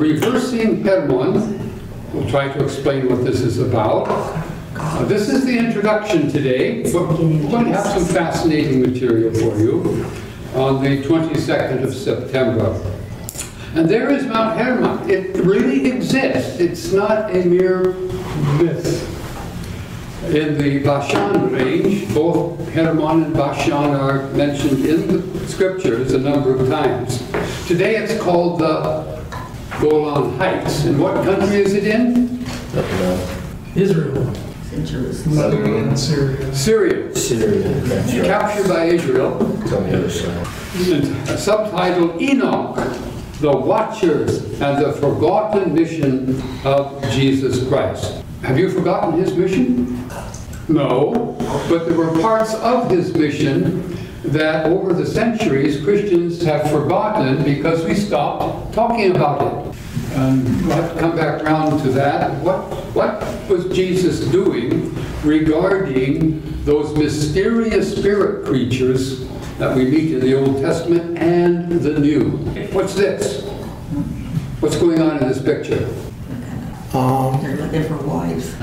reversing Hermon. We'll try to explain what this is about. Uh, this is the introduction today, but we're going to have some fascinating material for you on the 22nd of September. And there is Mount Hermon. It really exists. It's not a mere myth. In the Bashan range, both Hermon and Bashan are mentioned in the scriptures a number of times. Today it's called the Golan Heights. And what country is it in? Uh, Israel, in Lebanon, Syria. Syria. Syria, that's. Captured by Israel. It's on the other side. Subtitled Enoch, the Watchers and the Forgotten Mission of Jesus Christ. Have you forgotten his mission? No, but there were parts of his mission that over the centuries Christians have forgotten because we stopped talking about it. And we'll have to come back around to that. What, what was Jesus doing regarding those mysterious spirit creatures that we meet in the Old Testament and the New? What's this? What's going on in this picture? Um, They're looking for wives.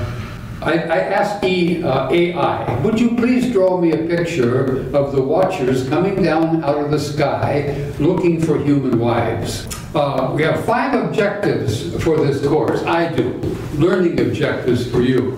I, I asked E, uh, AI, would you please draw me a picture of the watchers coming down out of the sky looking for human wives? Uh, we have five objectives for this course. I do. Learning objectives for you.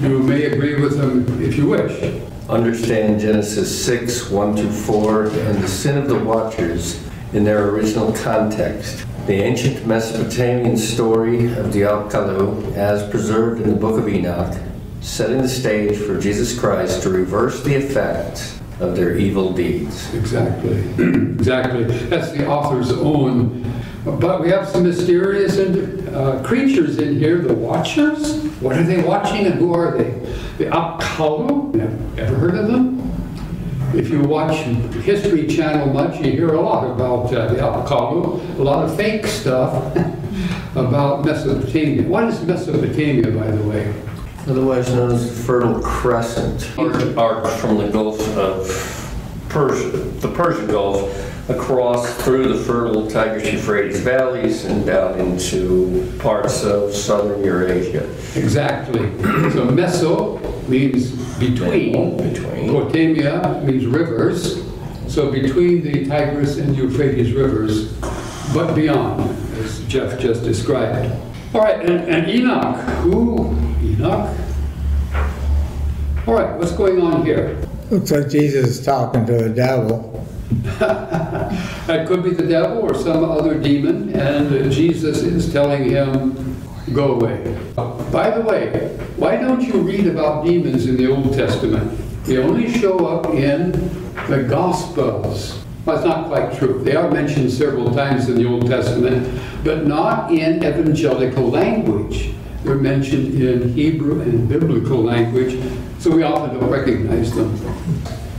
You may agree with them if you wish. Understand Genesis 6, 1 to 4, and the sin of the watchers in their original context. The ancient Mesopotamian story of the Apkallu, as preserved in the Book of Enoch, setting the stage for Jesus Christ to reverse the effect of their evil deeds. Exactly, exactly. That's the author's own. But we have some mysterious and, uh, creatures in here, the Watchers. What are they watching and who are they? The Apkallu, Have ever heard of them? If you watch History Channel much, you hear a lot about uh, the Apkallu, a lot of fake stuff about Mesopotamia. What is Mesopotamia, by the way? Otherwise known as Fertile Crescent. arc from the Gulf of Persia, the Persian Gulf, across through the fertile Tigris-Euphrates valleys and down into parts of southern Eurasia. Exactly. So Meso means between. Between. Potamia means rivers. So between the Tigris and Euphrates rivers, but beyond, as Jeff just described. All right, and, and Enoch. Who? Enoch? All right, what's going on here? Looks like Jesus is talking to the devil. That could be the devil or some other demon, and Jesus is telling him, go away. By the way, why don't you read about demons in the Old Testament? They only show up in the Gospels. That's not quite true. They are mentioned several times in the Old Testament, but not in evangelical language. They're mentioned in Hebrew and biblical language, so we often don't recognize them.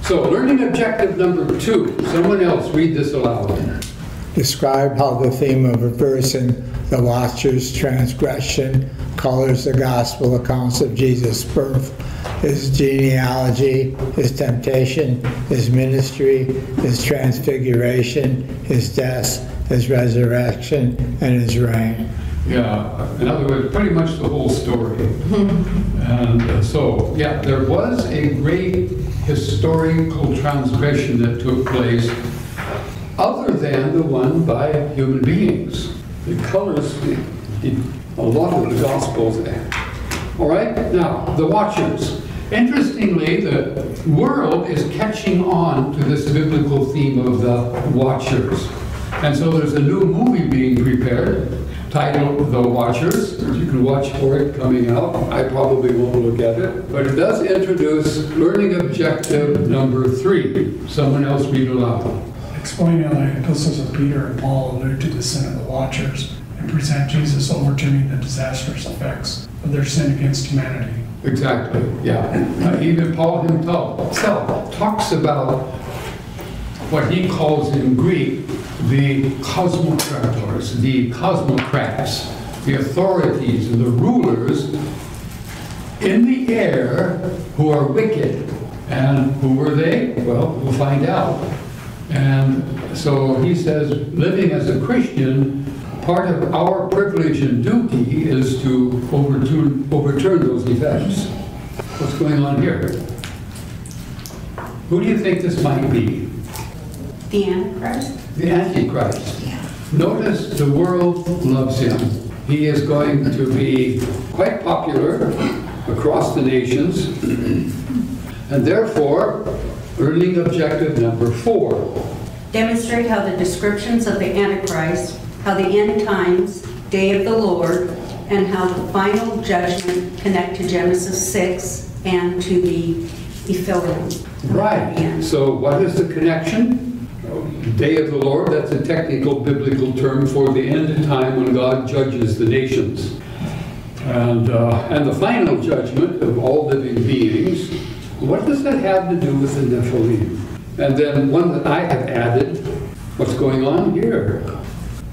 So, learning objective number two. Someone else read this aloud. Describe how the theme of reversing the watcher's transgression colors the gospel accounts of Jesus' birth, his genealogy, his temptation, his ministry, his transfiguration, his death, his resurrection, and his reign. Yeah, in other words, pretty much the whole story. and uh, so, yeah, there was a great historical transgression that took place other than the one by human beings. The colors, the, the, a lot of the Gospels. there. All right, now, the Watchers. Interestingly, the world is catching on to this biblical theme of the Watchers. And so there's a new movie being prepared titled The Watchers. You can watch for it coming out. I probably won't look at it. But it does introduce learning objective number three. Someone else read aloud. Explain how the epistles of Peter and Paul allude to the sin of the watchers and present Jesus overturning the disastrous effects of their sin against humanity. Exactly, yeah. Uh, even Paul himself talks about what he calls in Greek the cosmocrators, the cosmocrats, the authorities and the rulers in the air who are wicked. And who were they? Well, we'll find out. And so he says, living as a Christian, part of our privilege and duty is to overturn, overturn those effects. What's going on here? Who do you think this might be? The Antichrist? The Antichrist. Notice the world loves him. He is going to be quite popular across the nations. And therefore, earning objective number four. Demonstrate how the descriptions of the Antichrist, how the end times, day of the Lord, and how the final judgment connect to Genesis 6 and to the Nephilim. Right. So what is the connection? Day of the Lord, that's a technical biblical term for the end of time when God judges the nations. And, uh, and the final judgment of all living beings, what does that have to do with the Nephilim? And then one that I have added, what's going on here?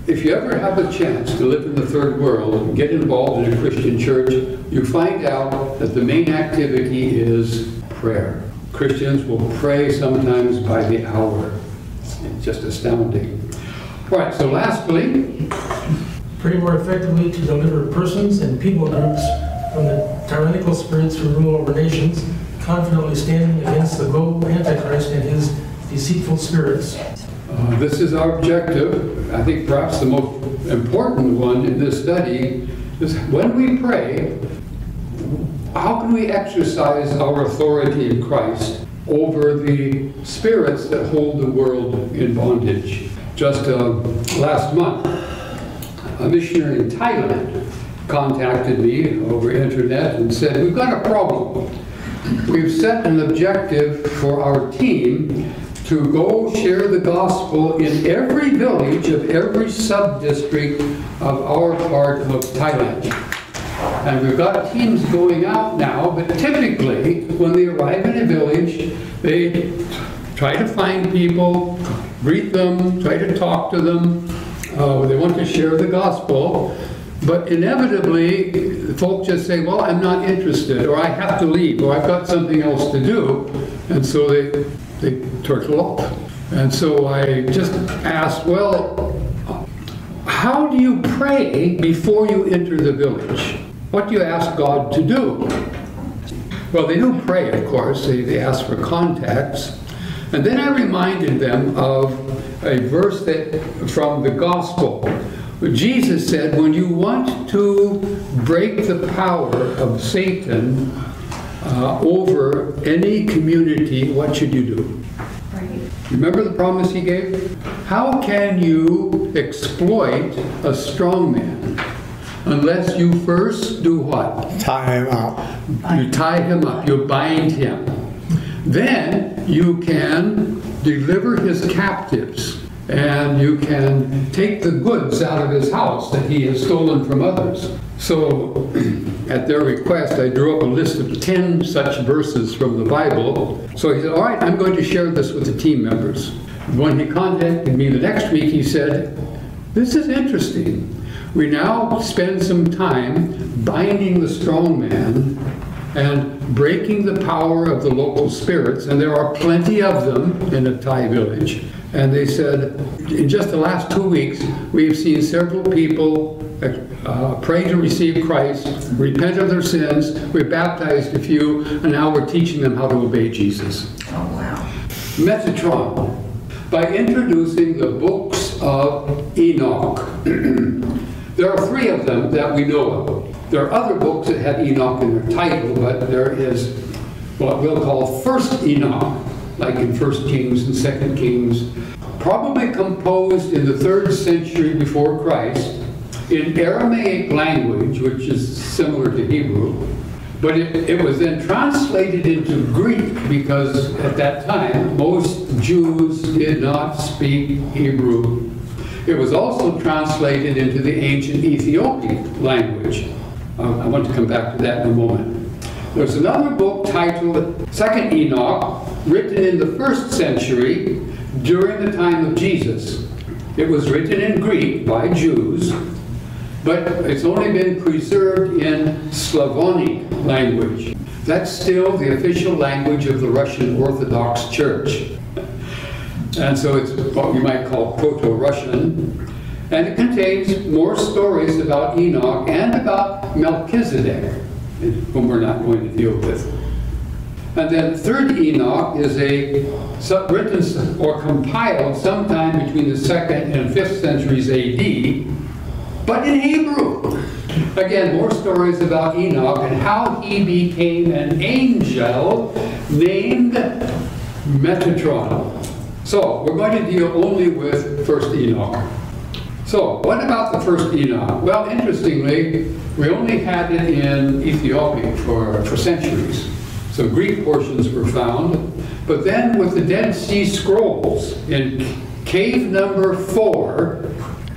If you ever have a chance to live in the third world and get involved in a Christian church, you find out that the main activity is prayer. Christians will pray sometimes by the hour. It's just astounding. All right, so lastly, pray more effectively to deliver persons and people groups from the tyrannical spirits who rule over nations, confidently standing against the global Antichrist and his deceitful spirits. uh, this is our objective. I think perhaps the most important one in this study is when we pray, how can we exercise our authority in Christ over the spirits that hold the world in bondage? Just uh, last month, a missionary in Thailand contacted me over internet and said, we've got a problem. We've set an objective for our team to go share the gospel in every village of every sub-district of our part of Thailand. And we've got teams going out now, but typically, when they arrive in a village, they try to find people, greet them, try to talk to them. Uh, they want to share the gospel. But inevitably, folks just say, well, I'm not interested, or I have to leave, or I've got something else to do. And so they, they turtle off. And so I just asked, well, how do you pray before you enter the village? What do you ask God to do? Well, they do pray, of course. They, they ask for contacts. And then I reminded them of a verse that from the gospel. Jesus said, when you want to break the power of Satan uh, over any community, what should you do? Remember the promise he gave? How can you exploit a strong man unless you first do what? Tie him up. You tie him up, you bind him. Then you can deliver his captives and you can take the goods out of his house that he has stolen from others. So, at their request, I drew up a list of 10 such verses from the Bible. So he said, All right, I'm going to share this with the team members. When he contacted me the next week, he said, This is interesting. We now spend some time binding the strong man and breaking the power of the local spirits, and there are plenty of them in a Thai village. And they said, in just the last two weeks, we've seen several people uh, pray to receive Christ, repent of their sins, we've baptized a few, and now we're teaching them how to obey Jesus. Oh, wow. Metatron, by introducing the books of Enoch. there are three of them that we know of. There are other books that have Enoch in their title, but there is what we'll call First Enoch, like in First Kings and Second Kings, probably composed in the third century before Christ in Aramaic language, which is similar to Hebrew. But it, it was then translated into Greek because at that time most Jews did not speak Hebrew. It was also translated into the ancient Ethiopic language. Uh, I want to come back to that in a moment. There's another book titled Second Enoch, written in the first century during the time of Jesus. It was written in Greek by Jews, but it's only been preserved in Slavonic language. That's still the official language of the Russian Orthodox Church. And so it's what we might call Proto-Russian. And it contains more stories about Enoch and about Melchizedek, whom we're not going to deal with. And then third Enoch is a written or compiled sometime between the second and fifth centuries AD, but in Hebrew. Again, more stories about Enoch and how he became an angel named Metatron. So, we're going to deal only with first Enoch. So, what about the first Enoch? Well, interestingly, we only had it in Ethiopia for, for centuries. So Greek portions were found, but then with the Dead Sea Scrolls in cave number four,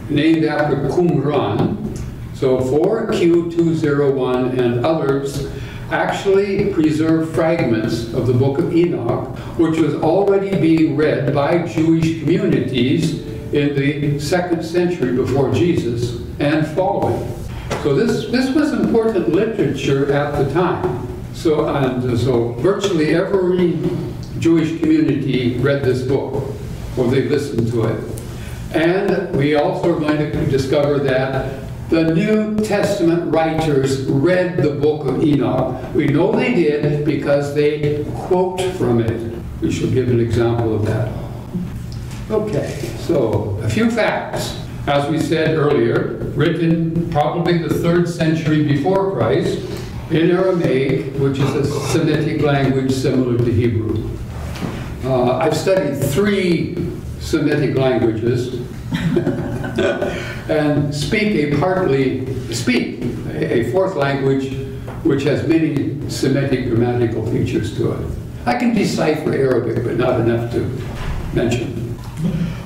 named after Qumran, so 4Q201 and others actually preserve fragments of the Book of Enoch, which was already being read by Jewish communities in the second century before Jesus and following. So this, this was important literature at the time. So, and uh, so virtually every Jewish community read this book, or they listened to it. And we also are going to discover that the New Testament writers read the book of Enoch. We know they did because they quote from it. We shall give an example of that. Okay, so a few facts. As we said earlier, written probably the third century before Christ in Aramaic, which is a Semitic language similar to Hebrew. Uh, I've studied three Semitic languages and speak a partly speak a fourth language which has many Semitic grammatical features to it. I can decipher Arabic, but not enough to mention.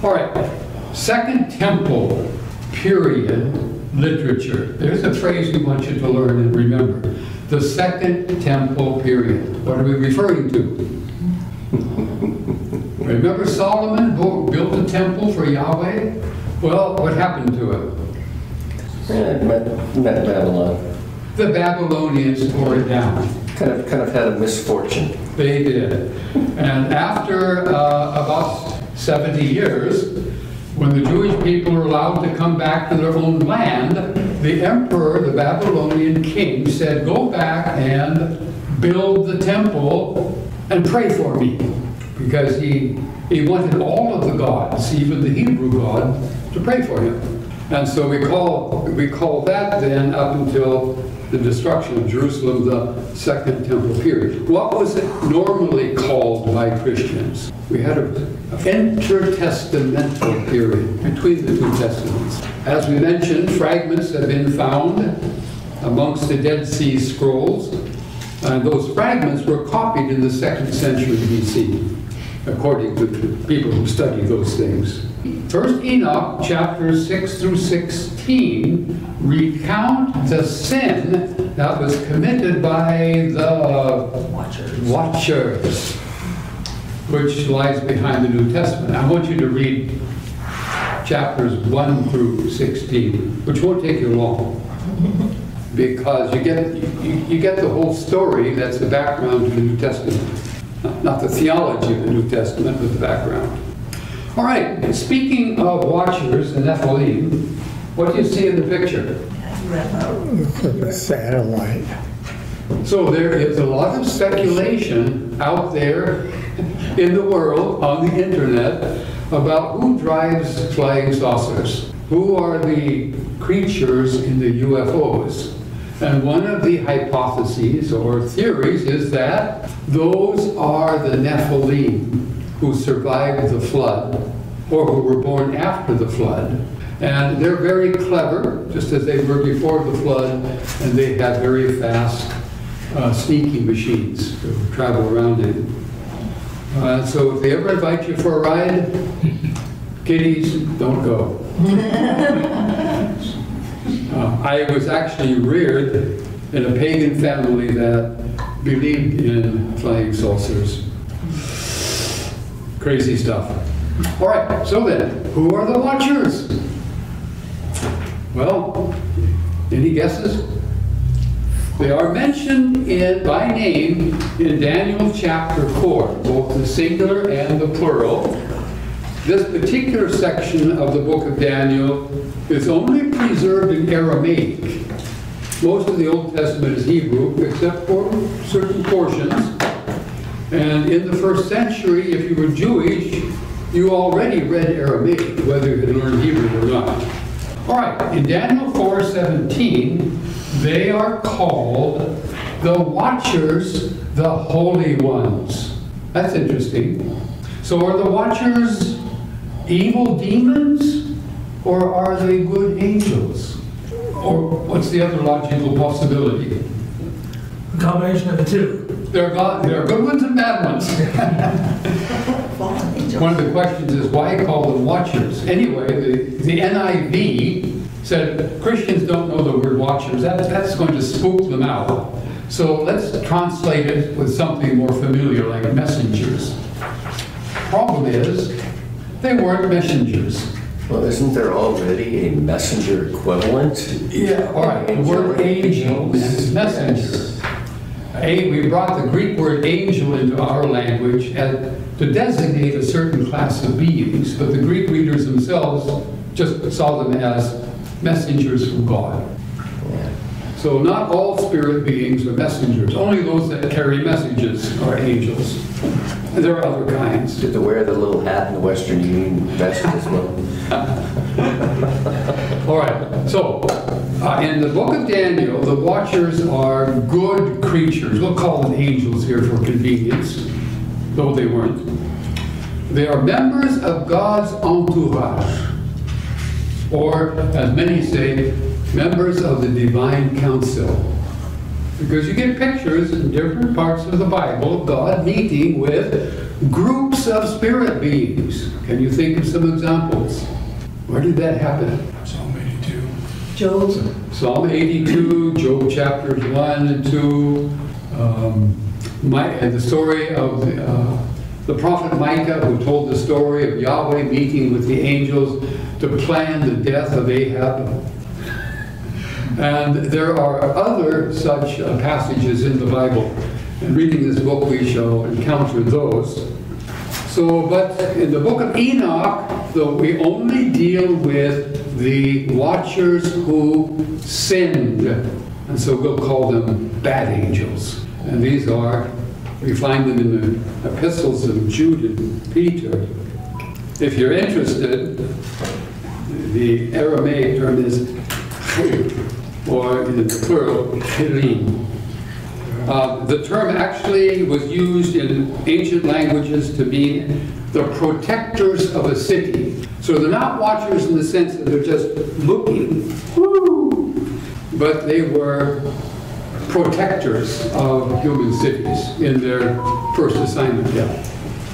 All right, Second Temple period literature. There's a phrase we want you to learn and remember. The Second Temple period. What are we referring to? Remember Solomon bu- built a temple for Yahweh? Well, what happened to it? Met met Babylon. The Babylonians tore it down. Kind of, kind of had a misfortune. They did. And after uh, about 70 years, when the Jewish people were allowed to come back to their own land, the emperor, the Babylonian king, said, Go back and build the temple and pray for me. Because he, he wanted all of the gods, even the Hebrew God, to pray for him. And so we call, we call that then up until the destruction of Jerusalem, the Second Temple period. What was it normally called by Christians? We had a intertestamental period between the two testaments. As we mentioned, fragments have been found amongst the Dead Sea Scrolls, and those fragments were copied in the second century BC, according to people who study those things. First Enoch, chapters 6 through 16, recount the sin that was committed by the Watchers. Watchers, which lies behind the New Testament. I want you to read chapters 1 through 16, which won't take you long. Because you get, you, you get the whole story that's the background to the New Testament. Not- Not the theology of the New Testament, but the background. All right, speaking of watchers and Nephilim, what do you see in the picture? A satellite. So there is a lot of speculation out there in the world, on the internet, about who drives flying saucers. Who are the creatures in the UFOs? And one of the hypotheses or theories is that those are the Nephilim who survived the flood or who were born after the flood. And they're very clever, just as they were before the flood, and they have very fast uh, sneaking machines to travel around in. Uh, so if they ever invite you for a ride, kiddies, don't go. Uh, I was actually reared in a pagan family that believed in flying saucers. Crazy stuff. All right, so then, who are the watchers? Well, any guesses? They are mentioned in, by name in Daniel chapter 4, both the singular and the plural. this particular section of the book of Daniel is only preserved in Aramaic. Most of the Old Testament is Hebrew, except for certain portions. And in the first century, if you were Jewish, you already read Aramaic, whether you had learned Hebrew or not. All right, in Daniel 4:17, they are called the Watchers, the Holy Ones. That's interesting. So are the Watchers evil demons, or are they good angels? Or what's the other logical possibility? A combination of the two. They're, God, they're good ones and bad ones. One of the questions is why call them watchers? Anyway, the, the NIV said Christians don't know the word watchers. That, that's going to spook them out. So let's translate it with something more familiar like messengers. Problem is, they weren't messengers. Well, isn't there already a messenger equivalent? Yeah, all right, the word angel means messenger. A, we brought the Greek word angel into our language to designate a certain class of beings, but the Greek readers themselves just saw them as messengers from God. So not all spirit beings are messengers, only those that carry messages are angels. And there are other kinds. Did they wear the little hat in the Western Union vest as well? All right, so uh, in the book of Daniel, the watchers are good creatures. We'll call them angels here for convenience, though they weren't. They are members of God's entourage, or as many say, members of the divine council. Because you get pictures in different parts of the Bible of God meeting with groups of spirit beings. Can you think of some examples? Where did that happen? Psalm 82. Job, Psalm 82, Job chapters 1 and 2, um, and the story of the, uh, the prophet Micah who told the story of Yahweh meeting with the angels to plan the death of Ahab. And there are other such uh, passages in the Bible. And reading this book, we shall encounter those. So, but in the book of Enoch, though we only deal with the watchers who sinned, and so we'll call them bad angels. And these are, we find them in the epistles of Jude and Peter. If you're interested, the Aramaic term is or in the plural, chirim. Uh, the term actually was used in ancient languages to mean the protectors of a city. So they're not watchers in the sense that they're just looking, woo, but they were protectors of human cities in their first assignment. Yeah.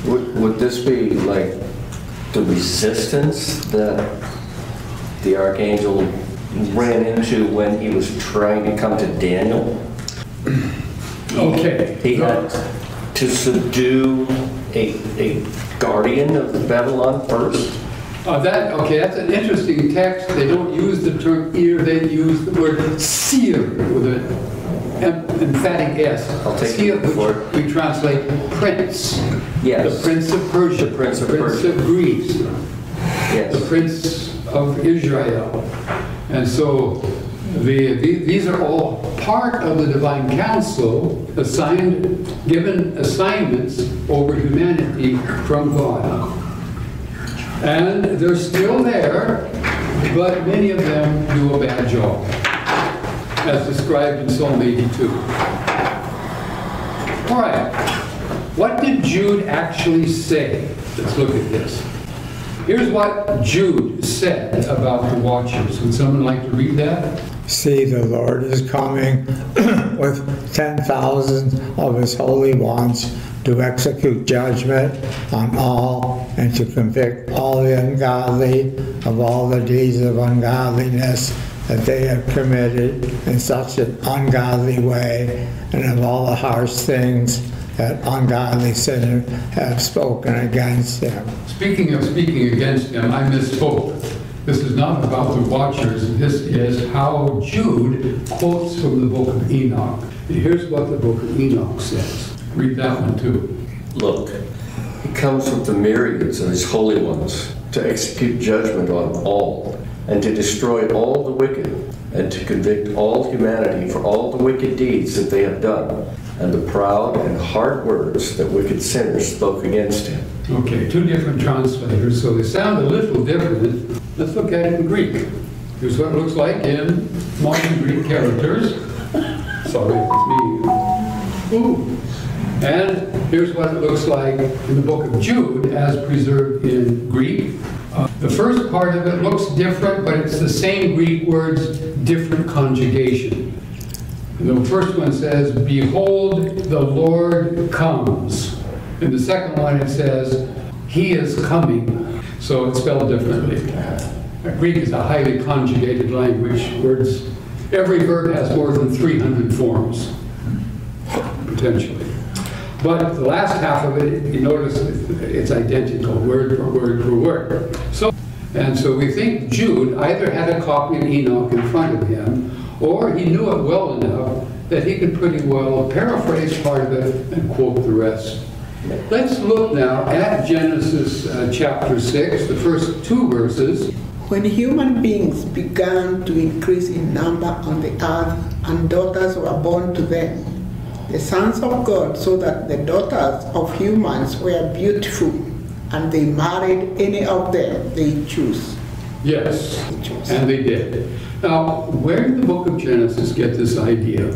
Would, would this be like the resistance that the archangel ran into when he was trying to come to Daniel? Okay. He had to subdue a, a guardian of Babylon first? Uh, that, okay, that's an interesting text. They don't use the term ear, they use the word seer with an em- emphatic S. I'll take Seer, it for which we translate prince. Yes. The prince of Persia. The prince of Prince Persia. of Greece. Yes. The prince of Israel. And so the, the- these are all part of the divine council assigned, given assignments over humanity from God. And they're still there, but many of them do a bad job, as described in Psalm 82. All right, what did Jude actually say? Let's look at this. Here's what Jude said about the watchers. Would someone like to read that? See, the Lord is coming with ten thousands of his holy ones to execute judgment on all and to convict all the ungodly of all the deeds of ungodliness that they have committed in such an ungodly way and of all the harsh things that ungodly sinners have spoken against him. Speaking of speaking against him, I misspoke. This is not about the watchers. This is how Jude quotes from the book of Enoch. Here's what the book of Enoch says. Read that one too. Look, He comes with the myriads of his holy ones to execute judgment on all and to destroy all the wicked and to convict all humanity for all the wicked deeds that they have done and the proud and hard words that wicked sinners spoke against him. Okay, two different translators, so they sound a little different. Let's look at it in Greek. Here's what it looks like in modern Greek characters. Sorry, it's me. Ooh. And here's what it looks like in the book of Jude as preserved in Greek. Uh, The first part of it looks different, but it's the same Greek words, different conjugation. And the first one says, Behold, the Lord comes. In the second one, it says, He is coming. So it's spelled differently. Greek is a highly conjugated language. Words, every verb has more than 300 forms, potentially. But the last half of it, you notice it's identical, word for word for word. So, and so we think Jude either had a copy of Enoch in front of him, or he knew it well enough that he could pretty well paraphrase part of it and quote the rest. Let's look now at Genesis uh, chapter 6, the first two verses. When human beings began to increase in number on the earth and daughters were born to them, the sons of God saw that the daughters of humans were beautiful and they married any of them they choose. Yes, and they did. Now, where did the book of Genesis get this idea?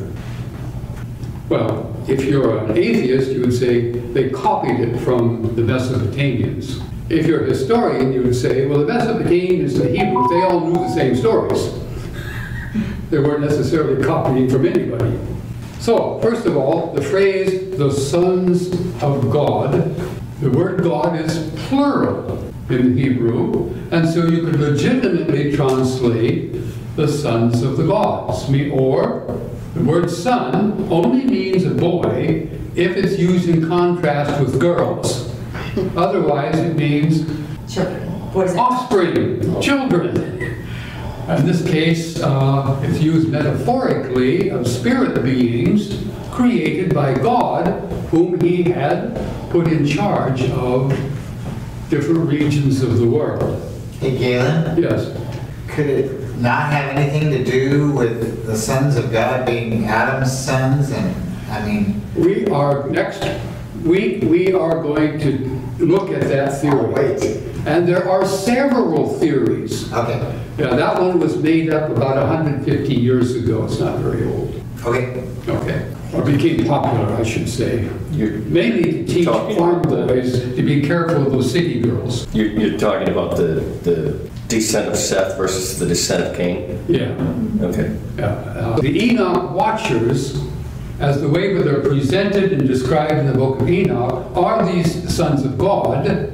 Well, if you're an atheist, you would say they copied it from the Mesopotamians. If you're a historian, you would say, well, the Mesopotamians and the Hebrews, they all knew the same stories. they weren't necessarily copying from anybody. So, first of all, the phrase, the sons of God, the word God is plural in Hebrew, and so you could legitimately translate the sons of the gods. Me- Or, the word son only means a boy if it's used in contrast with girls. Otherwise, it means Children. Offspring, children. In this case, uh, it's used metaphorically of spirit beings created by God, whom He had put in charge of different regions of the world. Hey Galen, Yes. could it not have anything to do with the sons of God being Adam's sons? And, I mean, We are, next week, we are going to look at that theory. wait. And there are several theories. Okay, Yeah, that one was made up about 150 years ago. It's not very old. okay. Okay, or became popular, I should say. You're, Mainly to teach Talking farm boys to be careful of those city girls. you're, you're talking about the, the descent of Seth versus the descent of Cain? Yeah. Okay. yeah. Uh, The Enoch Watchers, as the way that they're presented and described in the book of Enoch, are these sons of God.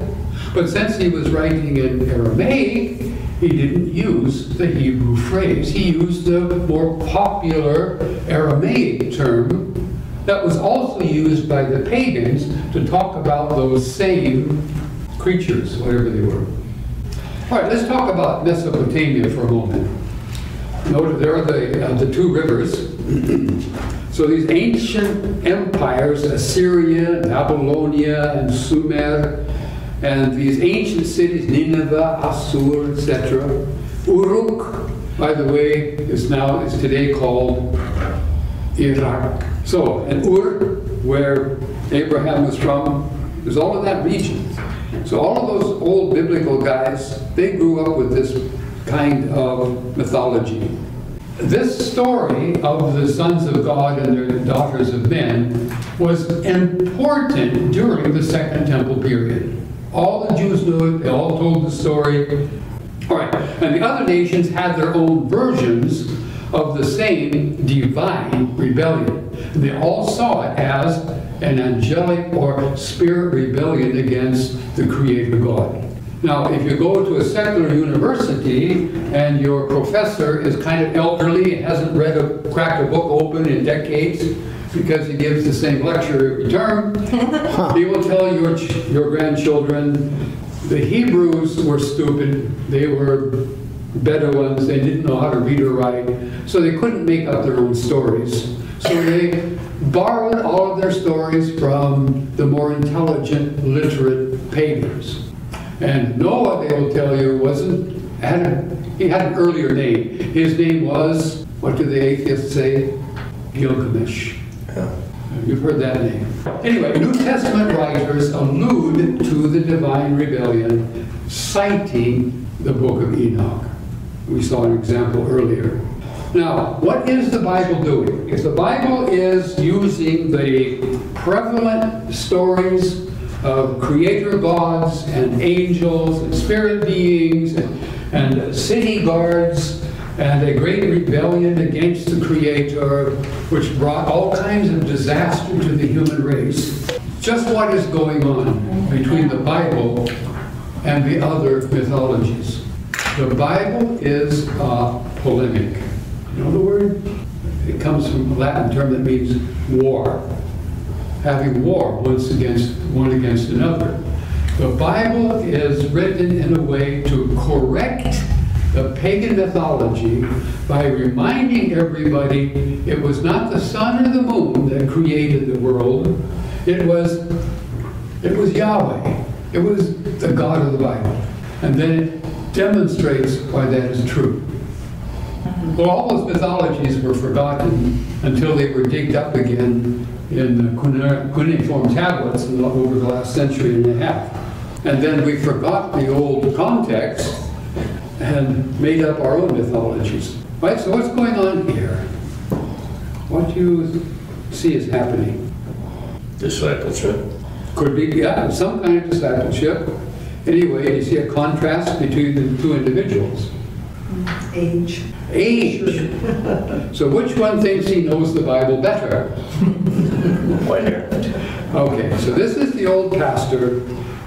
But since he was writing in Aramaic, he didn't use the Hebrew phrase. He used the more popular Aramaic term that was also used by the pagans to talk about those same creatures, whatever they were. All right, let's talk about Mesopotamia for a moment. Note there are the, uh, the two rivers. so these ancient empires, Assyria, Babylonia, and Sumer, and these ancient cities, Nineveh, Assur, etc. Uruk, by the way, is now is today called Iraq. So, and Ur, where Abraham was from, is all of that region. So all of those old biblical guys, they grew up with this kind of mythology. This story of the sons of God and their daughters of men was important during the Second Temple period. All the Jews knew it, they all told the story. All right, and the other nations had their own versions of the same divine rebellion. They all saw it as an angelic or spirit rebellion against the Creator God. Now, if you go to a secular university and your professor is kind of elderly and hasn't read a, cracked a book open in decades because he gives the same lecture every term, he will tell your, your grandchildren the Hebrews were stupid. They were Bedouins, they didn't know how to read or write, so they couldn't make up their own stories. So they borrowed all of their stories from the more intelligent, literate pagans. And Noah, they will tell you, wasn't, had a, he had an earlier name. His name was, what do the atheists say? Gilgamesh. Yeah. You've heard that name. Anyway, New Testament writers allude to the divine rebellion, citing the book of Enoch. We saw an example earlier. Now, what is the Bible doing? If the Bible is using the prevalent stories of creator gods and angels and spirit beings and, and city guards and a great rebellion against the Creator, which brought all kinds of disaster to the human race. Just what is going on between the Bible and the other mythologies? The Bible is uh, polemic. You know the word? It comes from a Latin term that means war. Having war once against one against another. The Bible is written in a way to correct the pagan mythology by reminding everybody it was not the sun or the moon that created the world. It was, it was Yahweh. It was the God of the Bible. And then it demonstrates why that is true. Well, all those mythologies were forgotten until they were digged up again in the cuneiform tablets in the- over the last century and a half. And then we forgot the old context and made up our own mythologies. Right, so what's going on here? What do you see is happening? Discipleship. Could be, yeah, some kind of discipleship. Anyway, you see a contrast between the two individuals. Age. Age. So which one thinks he knows the Bible better? Okay, so this is the old pastor.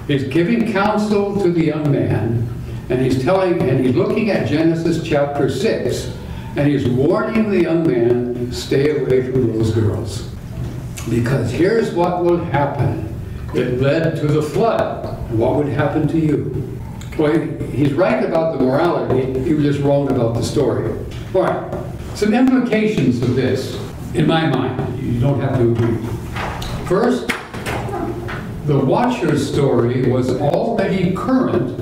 He's giving counsel to the young man, and he's telling, and he's looking at Genesis chapter 6, and he's warning the young man, stay away from those girls. Because here's what will happen. It led to the flood. What would happen to you? Well, he's right about the morality, he was just wrong about the story. All right, some implications of this, in my mind, you don't have to agree. First, the Watcher's story was already current.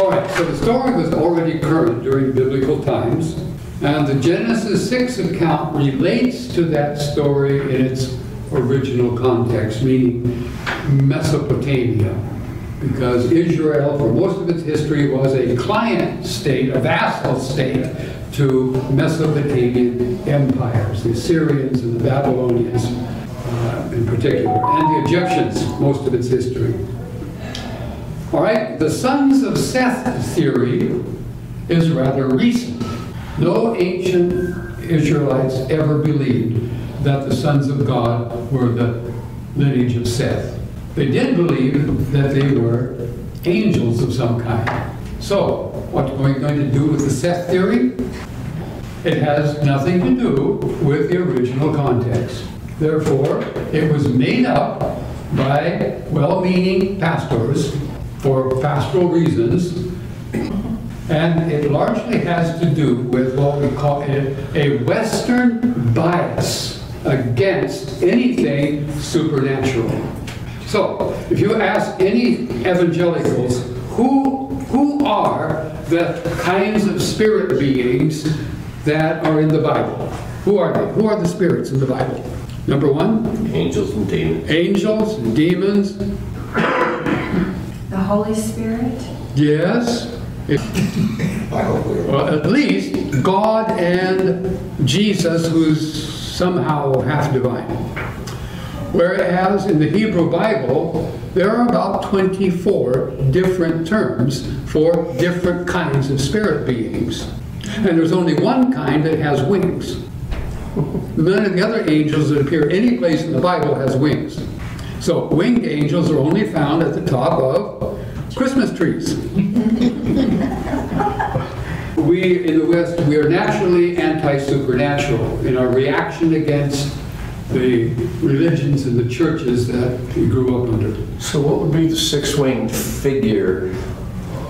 All right, so the story was already current during biblical times, and the Genesis 6 account relates to that story in its original context, meaning Mesopotamia. Because Israel, for most of its history, was a client state, a vassal state to Mesopotamian empires, the Assyrians and the Babylonians uh, in particular, and the Egyptians, most of its history. All right, the sons of Seth theory is rather recent. No ancient Israelites ever believed that the sons of God were the lineage of Seth. They did believe that they were angels of some kind. So, what are we going to do with the Seth theory? It has nothing to do with the original context. Therefore, it was made up by well-meaning pastors for pastoral reasons, and it largely has to do with what we call a Western bias against anything supernatural. So, if you ask any evangelicals, who, who are the kinds of spirit beings that are in the Bible? Who are they? Who are the spirits in the Bible? Number one, Angels and demons. angels, and demons, The Holy Spirit? yes. Well, at least God and Jesus, who's somehow half divine. Whereas in the Hebrew Bible, there are about 24 different terms for different kinds of spirit beings. And there's only one kind that has wings. None of the other angels that appear any place in the Bible has wings. So winged angels are only found at the top of Christmas trees. We in the West, we are naturally anti-supernatural in our reaction against the religions and the churches that we grew up under. So what would be the six-winged figure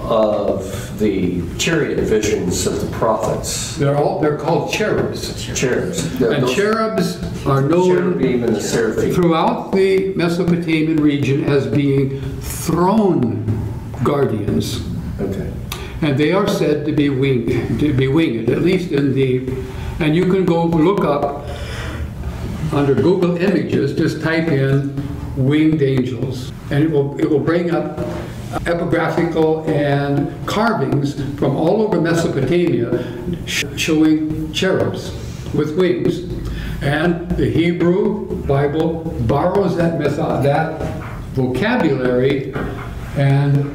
of the chariot visions of the prophets, They're all, they're called cherubs. cherubs. And cherubs are known Cherubim and the seraphim. throughout the Mesopotamian region as being throne guardians. Okay. And they are said to be winged, to be winged, at least in the, and you can go look up under Google Images, just type in winged angels, and it will, it will bring up epigraphical and carvings from all over Mesopotamia sh- showing cherubs with wings. And the Hebrew Bible borrows that mytho, that vocabulary, and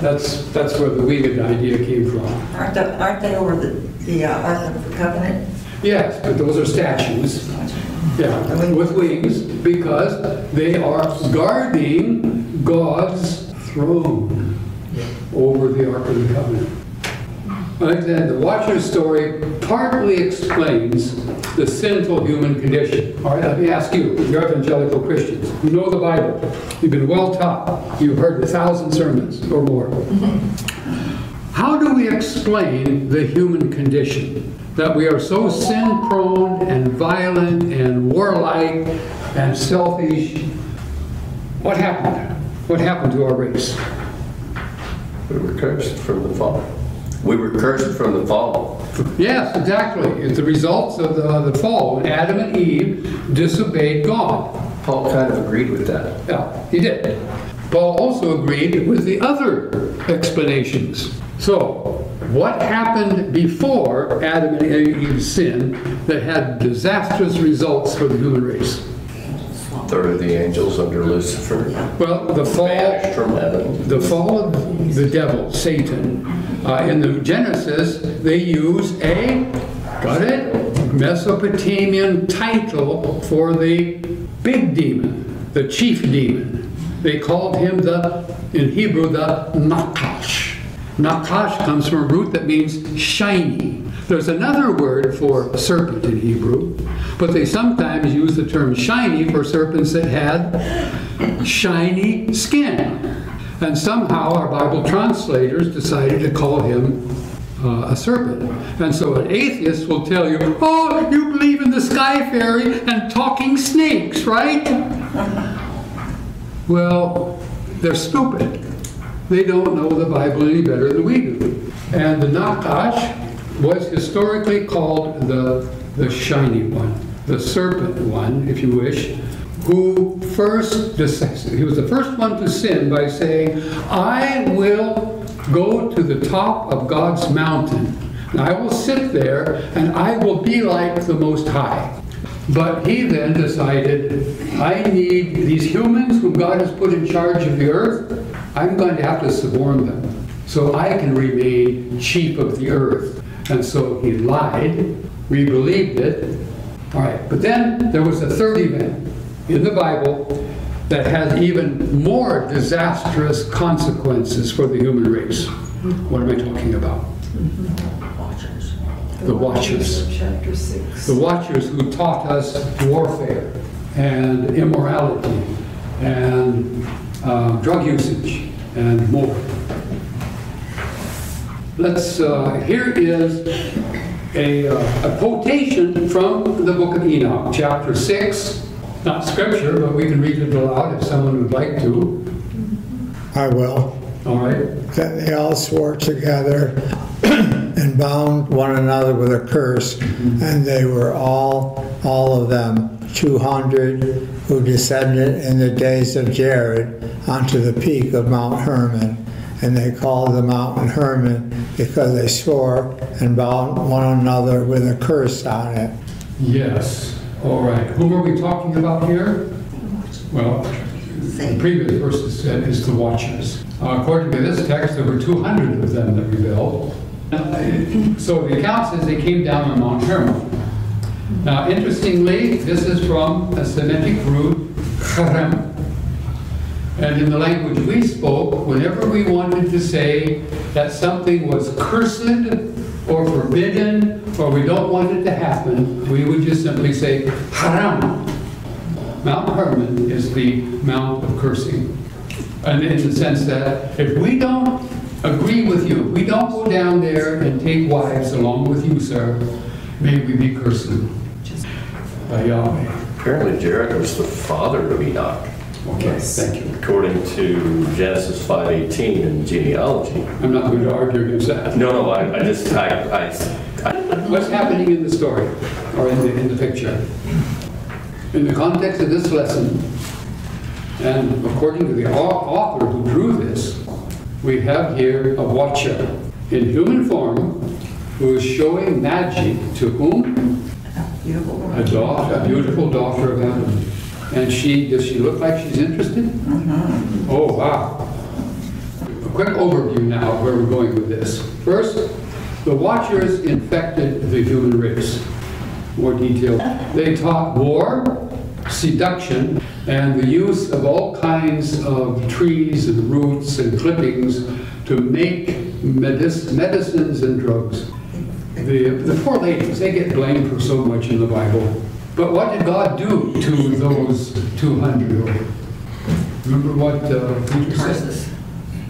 that's, that's where the winged idea came from. Aren't they, aren't they over the, the uh, Ark of the Covenant? Yes, but those are statues. Yeah, with wings, because they are guarding God's throne over the Ark of the Covenant. Like that, the Watcher's story partly explains the sinful human condition. All right, let me ask you, you're evangelical Christians, you know the Bible, you've been well taught, you've heard a thousand sermons or more. Mm-hmm. How do we explain the human condition? That we are so sin prone and violent and warlike and selfish? What happened? What happened to our race? We were cursed from the fall. We were cursed from the fall. Yes, exactly. It's the results of the, the fall when Adam and Eve disobeyed God. Paul kind of agreed with that. Yeah, he did. Paul also agreed with the other explanations. So, what happened before Adam and Eve's sin that had disastrous results for the human race? Third of the angels under Lucifer. Well, the fall, from heaven. the fall of the devil, Satan. Uh, in the Genesis, they use a, got it? Mesopotamian title for the big demon, the chief demon. They called him the, in Hebrew, the Nakash. Nakash comes from a root that means shiny. There's another word for serpent in Hebrew, but they sometimes use the term shiny for serpents that had shiny skin. And somehow our Bible translators decided to call him uh, a serpent. And so an atheist will tell you, oh, you believe in the sky fairy and talking snakes, right? Well, they're stupid. They don't know the Bible any better than we do. And the Nakash was historically called the, the shiny one, the serpent one, if you wish, who first, he was the first one to sin by saying, I will go to the top of God's mountain, and I will sit there, and I will be like the Most High. But he then decided, I need these humans whom God has put in charge of the earth, I'm going to have to suborn them so I can remain chief of the earth. And so he lied, we believed it. All right, but then there was a third event in the Bible that had even more disastrous consequences for the human race. What am I talking about? Watchers. The Watchers. Chapter 6. The Watchers who taught us warfare and immorality and uh, drug usage and more. Let's, uh, here is a, uh, a quotation from the book of Enoch, chapter 6. Not scripture, but we can read it aloud if someone would like to. I will. All right? That they all swore together and bound one another with a curse, and they were all, all of them, 200 who descended in the days of Jared onto the peak of Mount Hermon. And they called the mountain Hermon because they swore and bound one another with a curse on it. Yes. All right. Whom are we talking about here? Well, the previous verse said is the watchers. Uh, according to this text, there were 200 of them that rebelled. So the account says they came down on Mount Hermon. Now, interestingly, this is from a Semitic root, cherem. And in the language we spoke, whenever we wanted to say that something was cursed or forbidden or we don't want it to happen, we would just simply say haram. Mount Hermon is the mount of cursing. And in the sense that if we don't agree with you. We don't go down there and take wives along with you, sir. May we be cursed by Yahweh. Apparently Jared was the father of Enoch, Okay, thank you. according to Genesis 5:18 in genealogy. I'm not going to argue against that. No, no, I, I just, I, I, I- What's happening in the story, or in the, in the picture? In the context of this lesson, and according to the author who drew this, we have here a watcher in human form who is showing magic to whom? Beautiful. A daughter, a beautiful daughter of Adam. And she, does she look like she's interested? Mm-hmm. Oh, wow. A quick overview now of where we're going with this. First, the Watchers infected the human race. More detail. They taught war, seduction, and the use of all kinds of trees and roots and clippings to make medic- medicines and drugs. The, the poor ladies, they get blamed for so much in the Bible. But what did God do to those 200? Remember what uh, Peter said?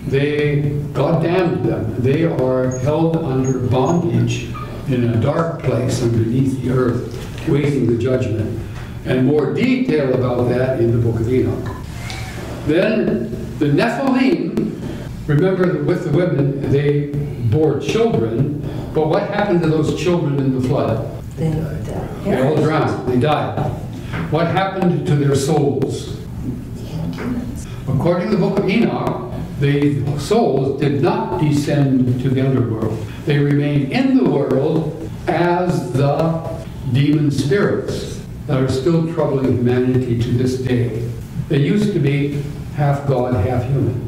They, God damned them. They are held under bondage in a dark place underneath the earth, waiting the judgment. And more detail about that in the book of Enoch. Then the Nephilim, remember with the women, they bore children, but what happened to those children in the flood? They they all drowned, they died. What happened to their souls? According to the book of Enoch, the souls did not descend to the underworld. They remained in the world as the demon spirits that are still troubling humanity to this day. They used to be half God, half human.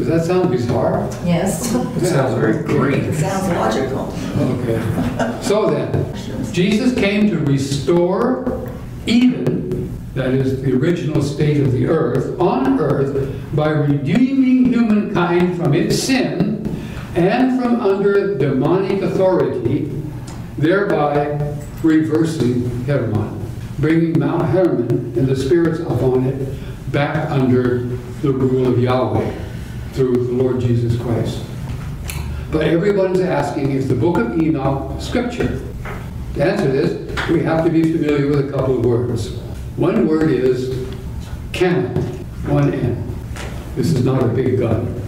Does that sound bizarre? Yes. it sounds very Greek. It sounds logical. Okay. So then, Jesus came to restore Eden, that is the original state of the earth, on earth by redeeming humankind from its sin and from under demonic authority, thereby reversing Hermon, bringing Mount Hermon and the spirits upon it back under the rule of Yahweh through the Lord Jesus Christ. But everyone's asking, is the book of Enoch scripture? To answer this, we have to be familiar with a couple of words. One word is canon, one N. This is not a big gun.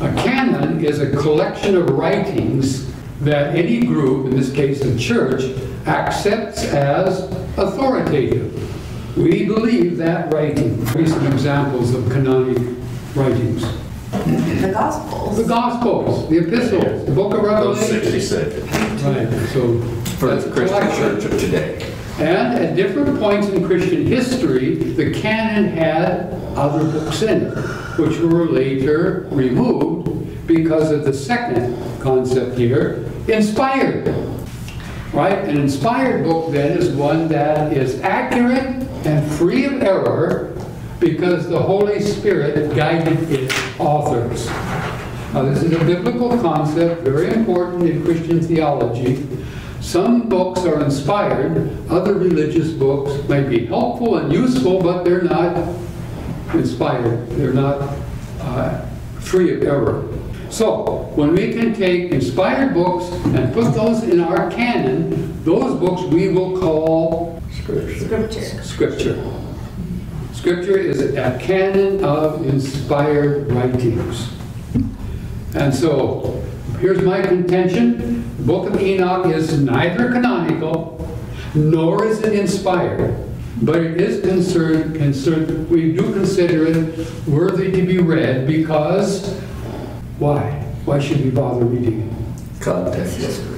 A canon is a collection of writings that any group, in this case the church, accepts as authoritative. We believe that writing. Some examples of canonic writings. The Gospels. The Gospels, the epistles, the book of Those Revelation. 66 Right, so for the Christian collection. church of today. And at different points in Christian history, the canon had other books in it, which were later removed because of the second concept here, inspired. Right? An inspired book then is one that is accurate and free of error because the Holy Spirit guided its authors. Now, this is a biblical concept, very important in Christian theology. Some books are inspired, other religious books might be helpful and useful, but they're not inspired. They're not uh, free of error. So, when we can take inspired books and put those in our canon, those books we will call Scripture. Scripture. Scripture is a canon of inspired writings. And so, here's my contention. The book of Enoch is neither canonical, nor is it inspired. But it is concerned, concerned, we do consider it worthy to be read because, why? Why should we bother reading it? Context.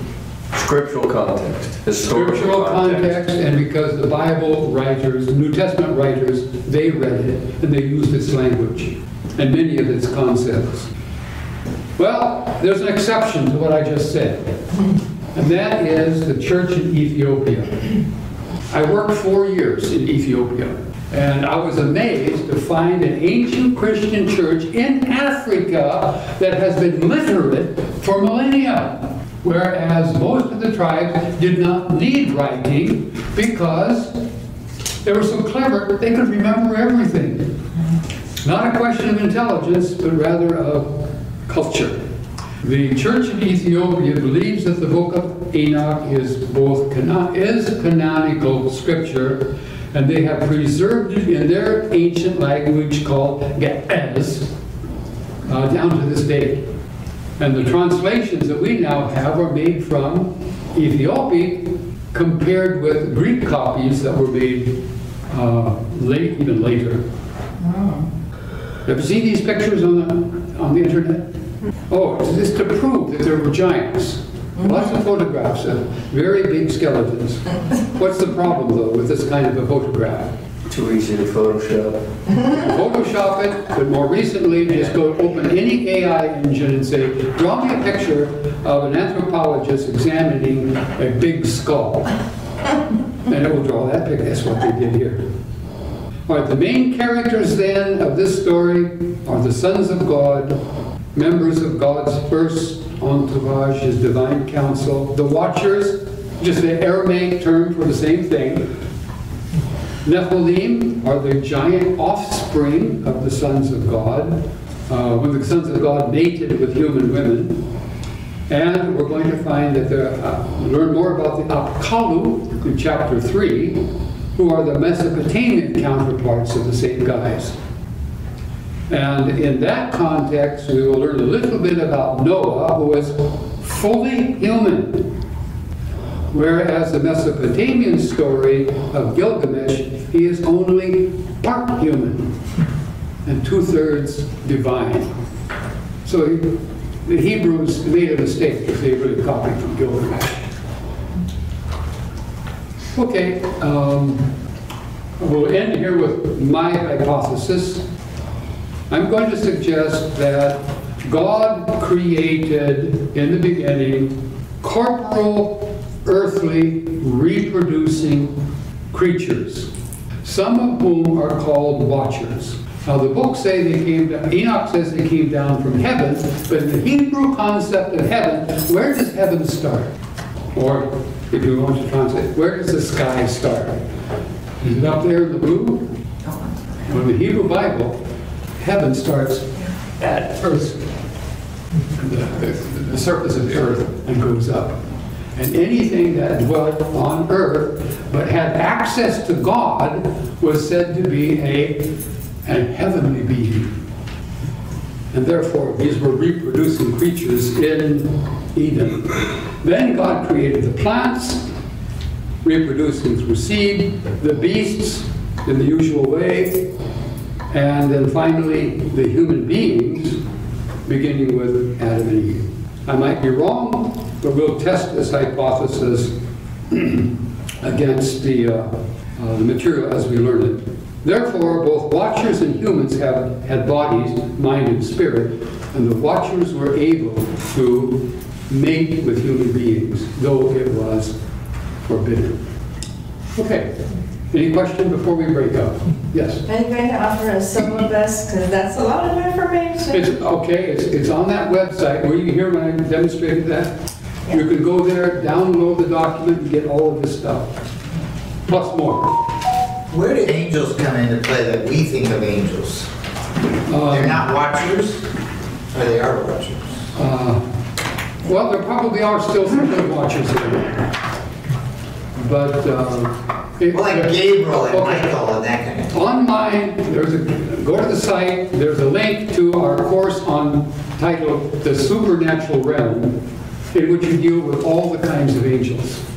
Scriptural context. Historical Scriptural context, and because the Bible writers, New Testament writers, they read it, and they used its language, and many of its concepts. Well, there's an exception to what I just said, and that is the church in Ethiopia. I worked four years in Ethiopia, and I was amazed to find an ancient Christian church in Africa that has been literate for millennia, whereas most of the tribes did not need writing because they were so clever they could remember everything. Not a question of intelligence, but rather of culture. The Church of Ethiopia believes that the book of Enoch is both cano- is canonical scripture, and they have preserved it in their ancient language called Ge'ez, uh, down to this day. And the translations that we now have are made from Ethiopic compared with Greek copies that were made uh, late, even later. Have you seen these pictures on the, on the internet? Oh, it's just to prove that there were giants. Lots of photographs of very big skeletons. What's the problem though with this kind of a photograph? Too easy to Photoshop. Photoshop it, but more recently, just go open any AI engine and say, draw me a picture of an anthropologist examining a big skull. And it will draw that picture. That's what they did here. All right, the main characters then of this story are the sons of God, members of God's first entourage, his divine council, the watchers, just the Aramaic term for the same thing. Nephilim are the giant offspring of the sons of God, uh, when the sons of God mated with human women. And we're going to find that there, uh, learn more about the Apkallu in chapter 3, who are the Mesopotamian counterparts of the same guys. And in that context, we will learn a little bit about Noah, who was fully human. Whereas the Mesopotamian story of Gilgamesh, he is only part human and two-thirds divine. So he- the Hebrews made a mistake if they really copied from Gilgamesh. Okay, um, we'll end here with my hypothesis. I'm going to suggest that God created in the beginning corporal, earthly, reproducing creatures, some of whom are called watchers. Now the books say they came down, Enoch says they came down from heaven, but in the Hebrew concept of heaven, where does heaven start? Or if you want to translate, where does the sky start? Is it up there in the blue? Well, in the Hebrew Bible, heaven starts at earth, the, the, the surface of the earth, and goes up. And anything that dwelt on earth but had access to God was said to be a, a heavenly being. And therefore, these were reproducing creatures in Eden. Then God created the plants, reproducing through seed, the beasts in the usual way, and then finally the human beings, beginning with Adam and Eve. I might be wrong, but we'll test this hypothesis against the, uh, uh, the material as we learn it. Therefore, both watchers and humans have had bodies, mind and spirit, and the watchers were able to mate with human beings, though it was forbidden. Okay, any question before we break up? Yes? Are you going to offer a syllabus? Because that's a lot of information. It's, okay, it's, it's on that website. Were you here when I demonstrated that? You can go there, download the document, and get all of this stuff, plus more. Where do angels come into play that we think of angels? They're not watchers, or they are watchers? Uh, Well, there probably are still some good watchers there. But, um... it- Well, like Gabriel and Okay. Michael and that kind of. On mine, there's a, go to the site, there's a link to our course on titled The Supernatural Realm, in which you deal with all the kinds of angels.